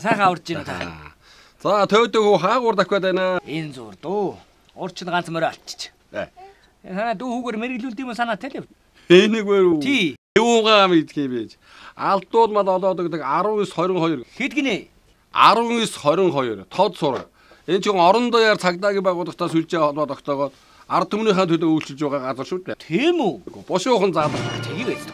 Сайхан урж ийн та. За төөдөө хаагуур дахиад байна. Энэ зур дөө. Урч нь ганц морой алчиж. Э. э Хана дүү хүүгээр мэрэглүүлд юм санаа тэлэв. Энийг вэ? Тий. Юугаа мэдх юм бэ? Алдууд мал олоод өгдөг 19 22 Хэд гинэ? 19 22 тод сураг. Энэ чинь орон даяар цагдаагийн байгууллагатаас сүлжээ холбоо тогтоогоод ард түмнийхээ төлөө үйлчилж байгаа газар шүү дээ. Тийм үү? Бошуухан заадаг. Тгий байж.